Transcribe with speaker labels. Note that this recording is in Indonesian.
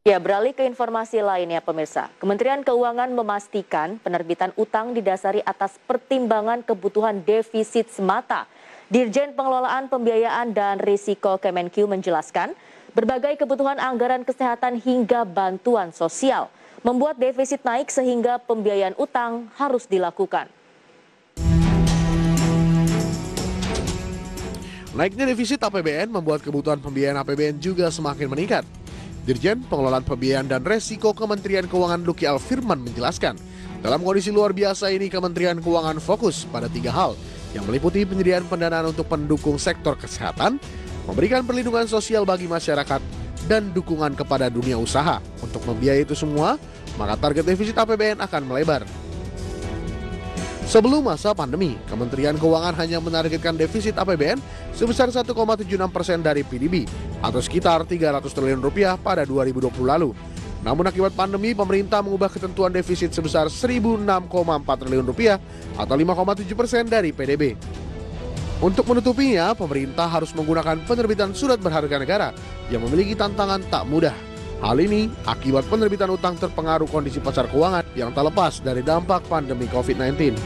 Speaker 1: Ya, beralih ke informasi lainnya pemirsa. Kementerian Keuangan memastikan penerbitan utang didasari atas pertimbangan kebutuhan defisit semata. Dirjen Pengelolaan Pembiayaan dan Risiko Kemenq menjelaskan, berbagai kebutuhan anggaran kesehatan hingga bantuan sosial membuat defisit naik sehingga pembiayaan utang harus dilakukan.
Speaker 2: Naiknya defisit APBN membuat kebutuhan pembiayaan APBN juga semakin meningkat. Dirjen Pengelolaan Pembiayaan dan Resiko Kementerian Keuangan Luki Alfirman menjelaskan, dalam kondisi luar biasa ini Kementerian Keuangan fokus pada tiga hal yang meliputi penyediaan pendanaan untuk pendukung sektor kesehatan, memberikan perlindungan sosial bagi masyarakat, dan dukungan kepada dunia usaha. Untuk membiayai itu semua, maka target defisit APBN akan melebar. Sebelum masa pandemi, Kementerian Keuangan hanya menargetkan defisit APBN sebesar 1,76 persen dari PDB atau sekitar 300 triliun rupiah pada 2020 lalu. Namun akibat pandemi, pemerintah mengubah ketentuan defisit sebesar 1.006,4 triliun rupiah atau 5,7 persen dari PDB. Untuk menutupinya, pemerintah harus menggunakan penerbitan surat berharga negara yang memiliki tantangan tak mudah. Hal ini akibat penerbitan utang terpengaruh kondisi pasar keuangan yang tak lepas dari dampak pandemi COVID-19.